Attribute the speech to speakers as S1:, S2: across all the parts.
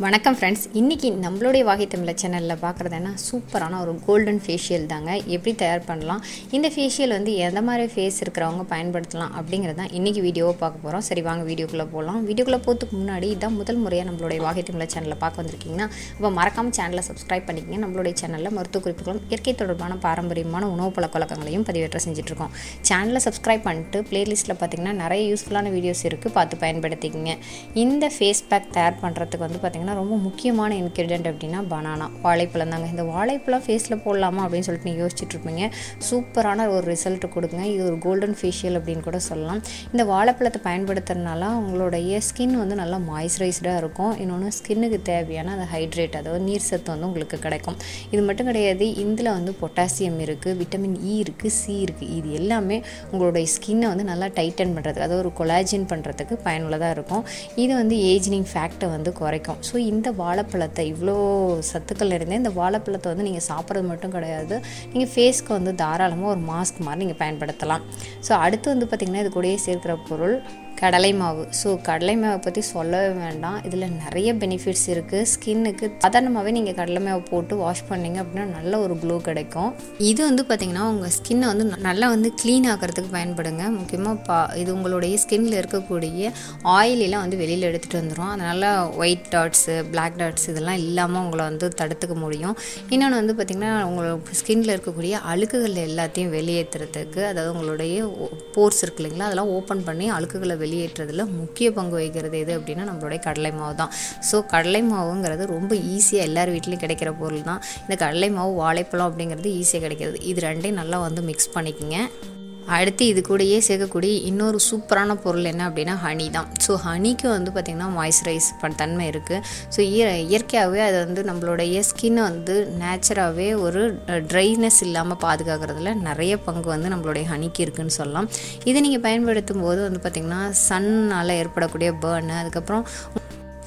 S1: வணக்கம் ஃப்ரெண்ட்ஸ் இன்றைக்கி நம்மளுடைய வாகை தமிழ் சேனலில் பார்க்குறதுனா என்ன? சூப்பரான ஒரு கோல்டன் ஃபேஷியல் தாங்க. எப்படி தயார் பண்ணலாம்? இந்த ஃபேஷியல் வந்து எந்த மாதிரி ஃபேஸ் இருக்கிறவங்க பயன்படுத்தலாம் அப்படிங்கிறது தான் இன்றைக்கி வீடியோவை பார்க்க போகிறோம் சரி வாங்க வீடியோக்குள்ளே போகலாம் வீடியோக்குள்ளே போகிறதுக்கு முன்னாடி இதான் முதல் முறையாக நம்மளுடைய வாகை தமிழ் சேனலில் பார்க்க வந்திருக்கீங்கன்னா இப்போ மறக்காமல் சேனலை சப்ஸ்கிரைப் பண்ணிக்கங்க. நம்மளுடைய சேனலில் மருத்துவ குறிப்புகளும் இயற்கை தொடர்பான பாரம்பரியமான உணவு பழக்க வழக்கங்களையும் பதிவேற்ற செஞ்சுட்ருக்கோம் சேனலை சப்ஸ்கிரைப் பண்ணிட்டு பிளேலிஸ்ட்டில் பார்த்தீங்கன்னா நிறைய யூஸ்ஃபுல்லான வீடியோஸ் இருக்குது பார்த்து பயன்படுத்திக்கிங்க. இந்த ஃபேஸ் பேக் தயார் பண்ணுறதுக்கு வந்து பார்த்திங்கன்னா ரொம்ப முக்கியமான இன்க்ரீடியன்ட் அப்படின்னா பனானா வாழைப்பழம் தாங்க. இந்த வாழைப்பழம் ஃபேஸில் போடலாமா அப்படின்னு சொல்லிட்டு நீங்கள் யோசிச்சுட்ருப்பீங்க சூப்பரான ஒரு ரிசல்ட் கொடுங்க. இது ஒரு கோல்டன் ஃபேஷியல் அப்படின்னு கூட சொல்லலாம். இந்த வாழைப்பழத்தை பயன்படுத்துறதுனால உங்களுடைய ஸ்கின் வந்து நல்லா மாய்ஸ்சரைஸ்டாக இருக்கும். இன்னொன்று ஸ்கின்னுக்கு தேவையான அந்த ஹைட்ரேட் அதாவது நீர் சத்து வந்து உங்களுக்கு கிடைக்கும். இது மட்டும் கிடையாது இதில் வந்து பொட்டாசியம் இருக்குது விட்டமின் இ e இருக்குது சி இருக்குது இது எல்லாமே உங்களுடைய ஸ்கின்னை வந்து நல்லா டைட்டன் பண்ணுறதுக்கு அதாவது ஒரு கொலாஜின் பண்ணுறதுக்கு பயனுள்ளதாக இருக்கும். இது வந்து ஏஜினிங் ஃபேக்டை வந்து குறைக்கும். ஸோ ஸோ இந்த வாழைப்பழத்தை இவ்வளோ சத்துக்கள் இருந்தே இந்த வாழைப்பழத்தை வந்து நீங்கள் சாப்பிட்றது மட்டும் கிடையாது. நீங்கள் ஃபேஸ்க்கு வந்து தாராளமாக ஒரு மாஸ்க் மாதிரி நீங்கள் பயன்படுத்தலாம். ஸோ அடுத்து வந்து பார்த்திங்கன்னா இது கூடயே சேர்க்கிற பொருள் கடலை மாவு. ஸோ கடலை மாவை பற்றி சொல்லவே வேண்டாம். இதில் நிறைய பெனிஃபிட்ஸ் இருக்குது ஸ்கின்னுக்கு சாதாரணமாகவே நீங்கள் கடலை மாவை போட்டு வாஷ் பண்ணிங்க அப்படின்னா நல்ல ஒரு க்ளோ கிடைக்கும். இது வந்து பார்த்திங்கன்னா உங்கள் ஸ்கின்னை வந்து நல்லா வந்து க்ளீன் ஆக்கிறதுக்கு பயன்படுங்க. முக்கியமாக பா இது உங்களுடைய ஸ்கின்னில் இருக்கக்கூடிய ஆயிலெலாம் வந்து வெளியில் எடுத்துகிட்டு வந்துடும் அதனால் ஒயிட் டாட்ஸு பிளாக் டாட்ஸ் இதெல்லாம் இல்லாமல் உங்களை வந்து தடுத்துக்க முடியும். இன்னொன்று வந்து பார்த்திங்கன்னா உங்களோட ஸ்கின்னில் இருக்கக்கூடிய அழுக்குகள் எல்லாத்தையும் வெளியேற்றுறதுக்கு அதாவது உங்களுடைய போர்ஸ் இருக்கு இல்லைங்களா அதெல்லாம் ஓப்பன் பண்ணி அழுக்குகளை வெளியேற்றுறதுல முக்கிய பங்கு வகிக்கிறது எது அப்படின்னா நம்மளுடைய கடலை மாவு தான். ஸோ கடலை மாவுங்கிறது ரொம்ப ஈஸியாக எல்லார் வீட்லேயும் கிடைக்கிற பொருள் தான் இந்த கடலை மாவு வாழைப்பழம் அப்படிங்கிறது ஈஸியாக கிடைக்கிறது. இது ரெண்டையும் நல்லா வந்து மிக்ஸ் பண்ணிக்கோங்க. அடுத்து இது கூடயே சேர்க்கக்கூடிய இன்னொரு சூப்பரான பொருள் என்ன அப்படின்னா ஹனி தான். ஸோ ஹனிக்கு வந்து பார்த்திங்கன்னா மாய்ஸ்சரைஸ் பண் தன்மை இருக்குது ஸோ இய இயற்கையாகவே அது வந்து நம்மளுடைய ஸ்கின்னை வந்து நேச்சராகவே ஒரு ட்ரைனஸ் இல்லாமல் பாதுகாக்கிறதுல நிறைய பங்கு வந்து நம்மளுடைய ஹனிக்கு இருக்குதுன்னு சொல்லலாம். இதை நீங்கள் பயன்படுத்தும் போது வந்து பார்த்திங்கன்னா சன்னால் ஏற்படக்கூடிய பேர்னு அதுக்கப்புறம்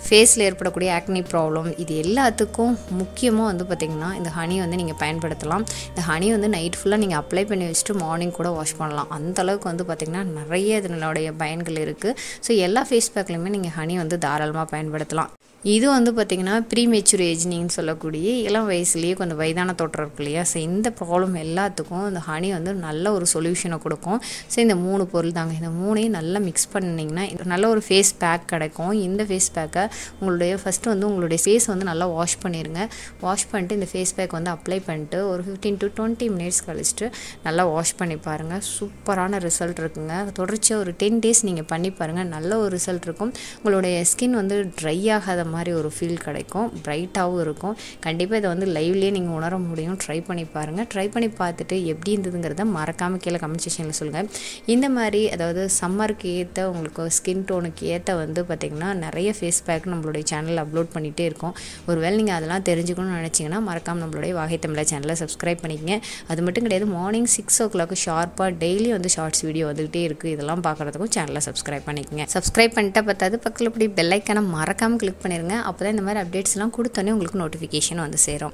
S1: ஃபேஸில் ஏற்படக்கூடிய ஆக்னி ப்ராப்ளம் இது எல்லாத்துக்கும் முக்கியமாக வந்து பார்த்திங்கன்னா இந்த ஹனி வந்து நீங்கள் பயன்படுத்தலாம். இந்த ஹனி வந்து நைட் ஃபுல்லாக நீங்கள் அப்ளை பண்ணி வச்சுட்டு மார்னிங் கூட வாஷ் பண்ணலாம். அந்த அளவுக்கு வந்து பார்த்திங்கன்னா நிறைய இதனுடைய பயன்கள் இருக்குது ஸோ எல்லா ஃபேஸ் பேக்லையுமே நீங்கள் ஹனி வந்து தாராளமாக பயன்படுத்தலாம். இது வந்து பார்த்திங்கன்னா ப்ரீமெச்சூர் ஏஜ்னிங்னு சொல்லக்கூடிய இளம் வயசுலேயே கொஞ்சம் வயதான தோற்றம் இருக்கு இல்லையா? ஸோ இந்த ப்ராப்ளம் எல்லாத்துக்கும் இந்த ஹனி வந்து நல்ல ஒரு சொல்யூஷனை கொடுக்கும். ஸோ இந்த மூணு பொருள் தாங்க. இந்த மூணையும் நல்லா மிக்ஸ் பண்ணிங்கன்னா நல்ல ஒரு ஃபேஸ் பேக் கிடைக்கும். இந்த ஃபேஸ் பேக்கை உங்களுடைய ஃபஸ்ட்டு வந்து உங்களுடைய ஃபேஸ் வந்து நல்லா வாஷ் பண்ணிடுங்க வாஷ் பண்ணிட்டு இந்த ஃபேஸ் பேக் வந்து அப்ளை பண்ணிட்டு ஒரு ஃபிஃப்டீன் டு டுவெண்ட்டி மினிட்ஸ் கழிச்சிட்டு நல்லா வாஷ் பண்ணி பாருங்கள் சூப்பரான ரிசல்ட் இருக்குங்க. தொடர்ச்சியாக ஒரு டென் டேஸ் நீங்கள் பண்ணி பாருங்கள் நல்ல ஒரு ரிசல்ட் இருக்கும். உங்களுடைய ஸ்கின் வந்து ட்ரை ஆகாத மாதிரி ஒரு ஃபீல் கிடைக்கும். பிரைட்டாகவும் இருக்கும். கண்டிப்பாக இதை வந்து லைவ்லேயே நீங்கள் உணர முடியும். ட்ரை பண்ணி பாருங்கள் ட்ரை பண்ணி பார்த்துட்டு எப்படி இருந்ததுங்கிறத மறக்காமல் கீழே கமெண்ட் செக்ஷனில் சொல்லுங்கள் இந்த மாதிரி அதாவது சம்மருக்கு ஏற்ற உங்களுக்கு ஸ்கின் டோனுக்கு ஏற்ற வந்து பார்த்திங்கன்னா நிறைய ஃபேஸ் பேக் நம்மளுடைய சேனலில் அப்லோட் பண்ணிகிட்டே இருக்கோம். ஒருவேளை நீங்கள் அதெல்லாம் தெரிஞ்சுக்கணும்னு நினச்சிங்கன்னா மறக்காமல் நம்மளுடைய வாகை தமிழ சேனலை சப்ஸ்கிரைப் பண்ணிக்கங்க. அது மட்டும் கிடையாது மார்னிங் சிக்ஸ் ஓ கிளாக் ஷார்ப்பாக டெய்லி வந்து ஷார்ட்ஸ் வீடியோ வந்துகிட்டே இருக்குது இதெல்லாம் பார்க்குறதுக்கும் சேனலை சப்ஸ்கிரைப் பண்ணிக்கங்க. சப்ஸ்கிரைப் பண்ணிட்டா பார்த்தாது பக்கத்தில் இப்படி பெல்லைக்கான மறக்காமல் கிளிக் பண்ணி பண்ணிடுங்க அப்போ தான் இந்த மாதிரி அப்டேட்ஸ்லாம் கொடுத்தோன்னே உங்களுக்கு நோட்டிஃபிகேஷன் வந்து சேரும்.